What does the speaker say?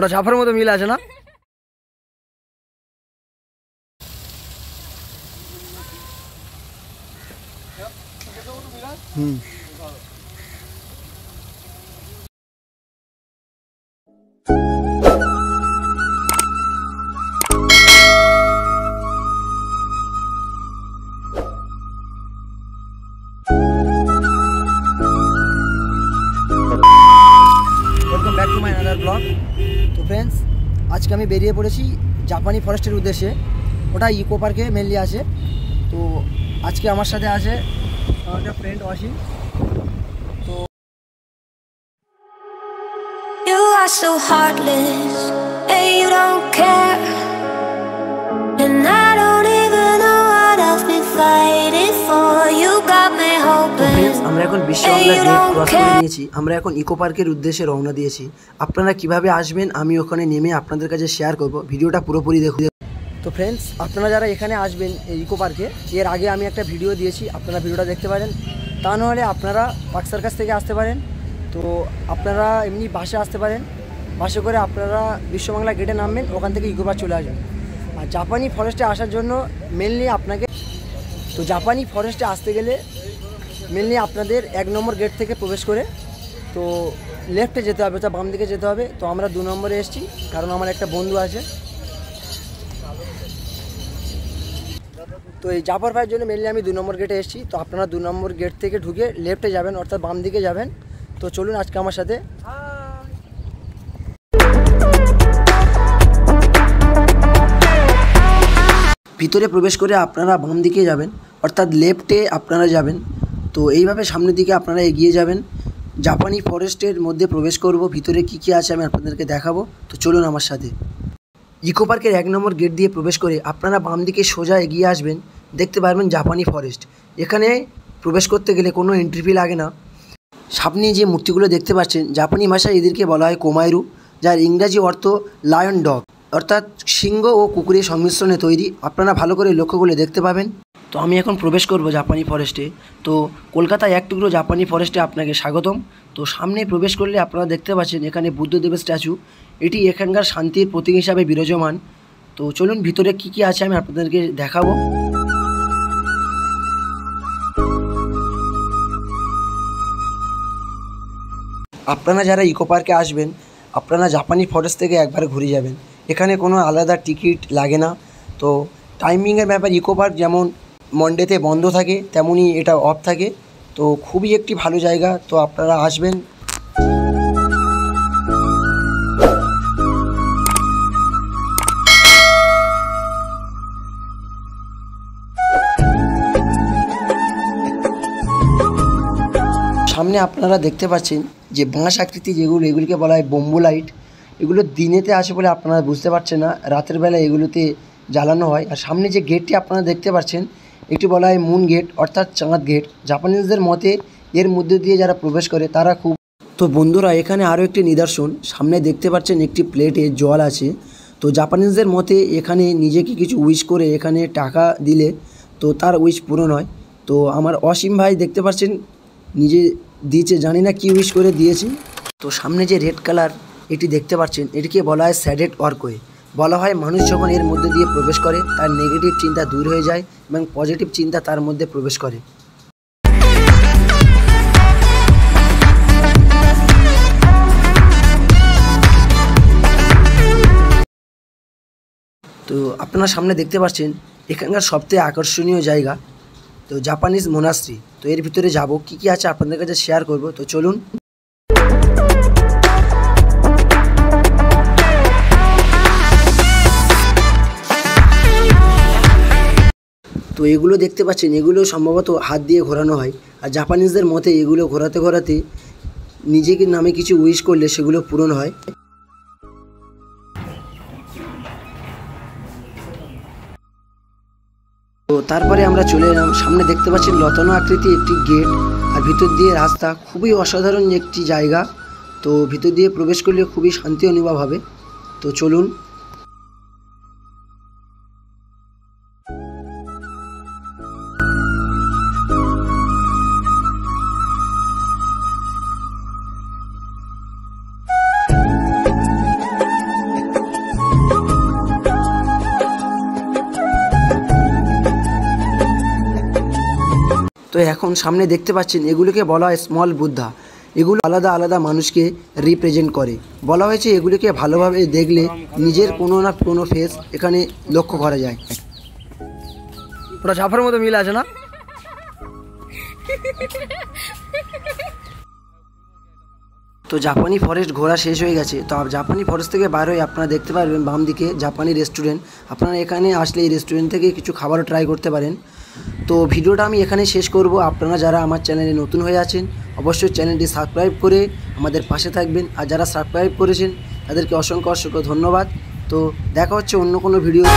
ওটা জাফার মতো মিল আছে না? হুম। ব্যাক ফ্রেন্ডস আজকে আমি বেরিয়ে পড়েছি জাপানি ফরেস্টের উদ্দেশ্যে। ওটা ইকো পার্কে মেনলি আছে। তো আজকে আমার সাথে আছে আমার একটা friend Asim. You are so heartless, আমরা এখন বিশ্ব বাংলা গেট ক্রস করে নিয়েছি আমরা এখন ইকো পার্কের উদ্দেশ্যে রওনা দিয়েছি। আপনারা কীভাবে আসবেন আমি ওখানে নেমে আপনাদের কাছে শেয়ার করব। ভিডিওটা পুরোপুরি দেখুন। তো ফ্রেন্ডস আপনারা যারা এখানে আসবেন এই ইকো পার্কে এর আগে আমি একটা ভিডিও দিয়েছি আপনারা ভিডিওটা দেখতে পারেন। তা নাহলে আপনারা পার্ক সার্কাস থেকে আসতে পারেন। তো আপনারা এমনি বাসে আসতে পারেন। বাসে করে আপনারা বিশ্ববাংলা গেটে নামবেন ওখান থেকে ইকো পার্ক চলে আসবেন। আর জাপানি ফরেস্টে আসার জন্য মেনলি আপনাকে তো জাপানি ফরেস্টে আসতে গেলে মেনলি আপনাদের এক নম্বর গেট থেকে প্রবেশ করে তো লেফটে যেতে হবে তা বাম দিকে যেতে হবে। তো আমরা দু নম্বরে এসেছি, কারণ আমার একটা বন্ধু আছে। তো এই জাপার ভাইয়ের জন্য মেনলি আমি দু নম্বর গেটে এসেছি। তো আপনারা দু নম্বর গেট থেকে ঢুকে লেফটে যাবেন, অর্থাৎ বাম দিকে যাবেন। তো চলুন আজকে আমার সাথে। ভিতরে প্রবেশ করে আপনারা বাম দিকে যাবেন, অর্থাৎ লেফটে আপনারা যাবেন। তো এইভাবে সামনের দিকে আপনারা এগিয়ে যাবেন। জাপানি ফরেস্টের মধ্যে প্রবেশ করব, ভিতরে কি কি আছে আমি আপনাদেরকে দেখাবো। তো চলুন আমার সাথে। ইকো পার্কের এক নম্বর গেট দিয়ে প্রবেশ করে আপনারা বাম দিকে সোজা এগিয়ে আসবেন। দেখতে পারবেন জাপানি ফরেস্ট। এখানে প্রবেশ করতে গেলে কোনো এন্ট্রি ফি লাগে না। সামনে যে মূর্তিগুলো দেখতে পাচ্ছেন, জাপানি ভাষায় এদেরকে বলা হয় কোমাইরু, যার ইংরাজি অর্থ লায়ন ডগ অর্থাৎ সিংহ ও কুকুরের সংমিশ্রণে তৈরি। আপনারা ভালো করে লক্ষ্য করলে দেখতে পাবেন। তো আমি এখন প্রবেশ করব জাপানি ফরেস্টে তো কলকাতায় এক টুকরো জাপানি ফরেস্টে আপনাকে স্বাগতম। তো সামনে প্রবেশ করলে আপনারা দেখতে পাচ্ছেন এখানে বুদ্ধদেবের স্ট্যাচু এটি এখানকার শান্তির প্রতীক হিসাবে বিরাজমান। তো চলুন ভিতরে কি কি আছে আমি আপনাদেরকে দেখাবো। আপনারা যারা ইকো পার্কে আসবেন, আপনারা জাপানি ফরেস্ট থেকে একবার ঘুরে যাবেন। এখানে কোনো আলাদা টিকিট লাগে না। তো টাইমিংয়ের ব্যাপার ইকো পার্ক যেমন মন্ডেতে বন্ধ থাকে, তেমনই এটা অফ থাকে। তো খুবই একটি ভালো জায়গা, তো আপনারা আসবেন। সামনে আপনারা দেখতে পাচ্ছেন যে বাঁশ আকৃতি যেগুলো, এগুলিকে বলা হয় বোম্বো লাইট এগুলো দিনেতে আসে বলে আপনারা বুঝতে পারছেন না, রাতের বেলা এগুলোতে জ্বালানো হয়। আর সামনে যে গেটটি আপনারা দেখতে পাচ্ছেন এটি বলা হয় মুন গেট অর্থাৎ চাঁদ গেট জাপানিজদের মতে, এর মধ্যে দিয়ে যারা প্রবেশ করে, তারা খুব তো বন্ধুরা, এখানে আরও একটি নিদর্শন। সামনে দেখতে পাচ্ছেন একটি প্লেটে জল আছে। তো জাপানিজদের মতে, এখানে নিজেকে কিছু উইশ করে এখানে টাকা দিলে, তো তার উইশ পূরণ হয়। তো আমার অসীম ভাই দেখতে পাচ্ছেন, নিজে দিয়েছে, জানি না কি উইশ করে দিয়েছে। তো সামনে যে রেড কালার এটি দেখতে পাচ্ছেন, এটিকে বলা হয় স্যাডেড ওয়ার্কওয়ে বলা হয়, মানুষ যখন এর মধ্যে দিয়ে প্রবেশ করে, তার নেগেটিভ চিন্তা দূর হয়ে যায় এবং পজিটিভ চিন্তা তার মধ্যে প্রবেশ করে। তো আপনারা সামনে দেখতে পাচ্ছেন, এখানকার সবথেকে আকর্ষণীয় জায়গা, তো জাপানিজ মোনাস্ট্রি তো এর ভিতরে যাব, কি কি আছে আপনাদের কাছে শেয়ার করব? তো চলুন। তো এগুলো দেখতে পাচ্ছেন, এগুলো সম্ভবত হাত দিয়ে ঘোরানো হয়। আর জাপানিজদের মতে এগুলো ঘোরাতে ঘোরাতে নিজেকে নামে কিছু উইশ করলে সেগুলো পূরণ হয়। তো তারপরে আমরা চলে এলাম, সামনে দেখতে পাচ্ছি লতানো আকৃতি একটি গেট আর ভিতর দিয়ে রাস্তা খুবই অসাধারণ একটি জায়গা। তো ভিতর দিয়ে প্রবেশ করলে খুবই শান্তি অনুভব হবে। তো চলুন এখন সামনে দেখতে পাচ্ছেন এগুলিকে বলা হয় স্মল বুদ্ধা এগুলো আলাদা আলাদা মানুষকে রিপ্রেজেন্ট করে। বলা হয়েছে এগুলিকে ভালোভাবে দেখলে নিজের কোনো না কোনো ফেস এখানে লক্ষ্য করা যায়। ওটা ঝাফার মতো মিল আছে না? তো জাপানি ফরেস্ট ঘোরা শেষ হয়ে গেছে। তো জাপানি ফরেস্ট থেকে বার হয়ে আপনারা দেখতে পারবেন বাম দিকে জাপানি রেস্টুরেন্ট আপনারা এখানে আসলে এই রেস্টুরেন্ট থেকে কিছু খাবারও ট্রাই করতে পারেন। তো ভিডিওটা আমি এখানে শেষ করব। আপনারা যারা আমার চ্যানেলে নতুন হয়ে আছেন, অবশ্যই চ্যানেলটি সাবস্ক্রাইব করে আমাদের পাশে থাকবেন। আর যারা সাবস্ক্রাইব করেছেন, তাদেরকে অসংখ্য অসংখ্য ধন্যবাদ। তো দেখা হচ্ছে অন্য কোনো ভিডিওতে